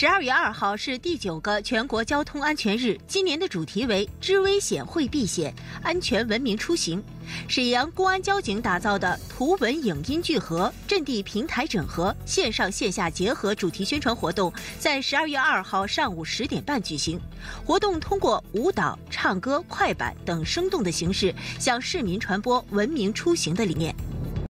十二月二号是第九个全国交通安全日今年的主题为知危险会避险安全文明出行沈阳公安交警打造的图文影音聚合阵地平台整合线上线下结合主题宣传活动在十二月二号上午十点半举行。活动通过舞蹈唱歌快板等生动的形式向市民传播文明出行的理念。